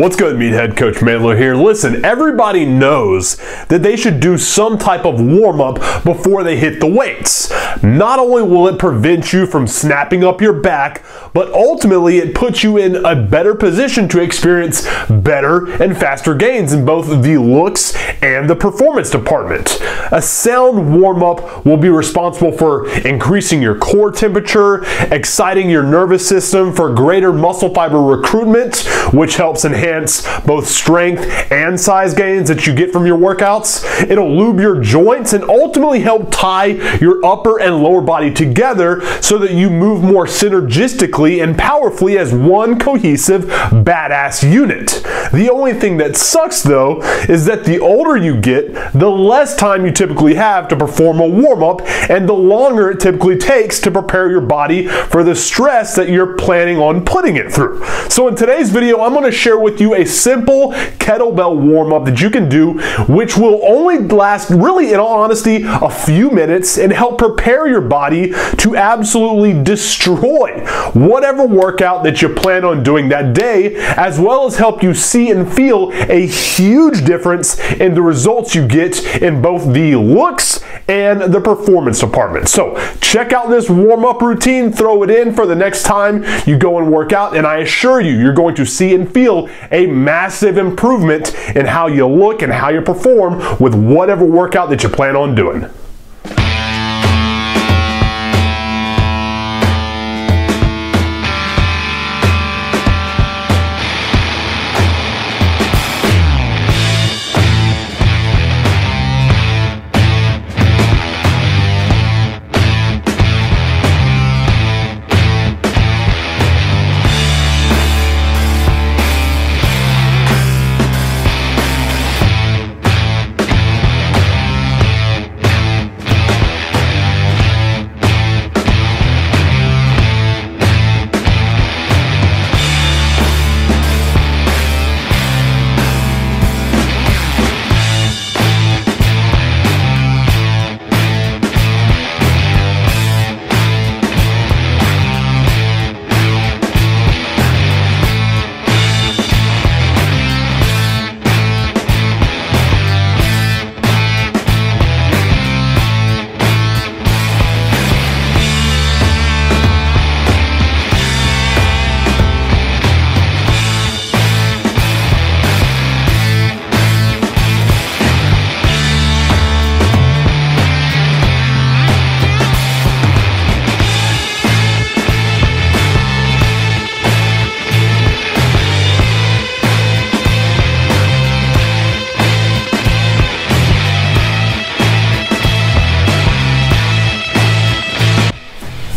What's good, Meathead? Coach Mandler here. Listen, everybody knows that they should do some type of warm up before they hit the weights. Not only will it prevent you from snapping up your back, but ultimately it puts you in a better position to experience better and faster gains in both the looks and the performance department. A sound warm up will be responsible for increasing your core temperature, exciting your nervous system for greater muscle fiber recruitment, which helps enhance enhance both strength and size gains that you get from your workouts. It'll lube your joints and ultimately help tie your upper and lower body together so that you move more synergistically and powerfully as one cohesive badass unit. The only thing that sucks though is that the older you get, the less time you typically have to perform a warm up and the longer it typically takes to prepare your body for the stress that you're planning on putting it through. So in today's video, I'm going to share with you a simple kettlebell warm up that you can do, which will only last, really, in all honesty, a few minutes and help prepare your body to absolutely destroy whatever workout that you plan on doing that day, as well as help you see and feel a huge difference in the results you get in both the looks and the performance department. So check out this warm up routine, throw it in for the next time you go and work out, and I assure you, you're going to see and feel a massive improvement in how you look and how you perform with whatever workout that you plan on doing.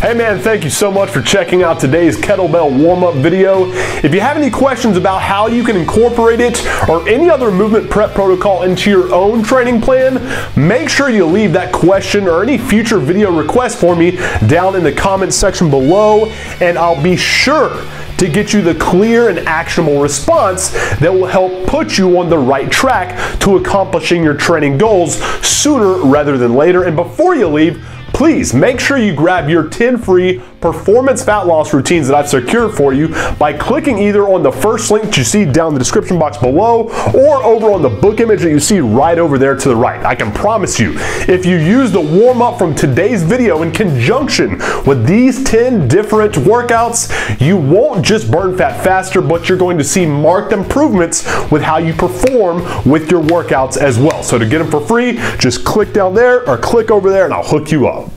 Hey man, thank you so much for checking out today's kettlebell warm-up video. If you have any questions about how you can incorporate it or any other movement prep protocol into your own training plan, make sure you leave that question or any future video request for me down in the comments section below and I'll be sure to get you the clear and actionable response that will help put you on the right track to accomplishing your training goals sooner rather than later. And before you leave, please make sure you grab your 10 free performance fat loss routines that I've secured for you by clicking either on the first link that you see down in the description box below or over on the book image that you see right over there to the right. I can promise you, if you use the warm up from today's video in conjunction with these 10 different workouts, you won't just burn fat faster, but you're going to see marked improvements with how you perform with your workouts as well. So to get them for free, just click down there or click over there and I'll hook you up.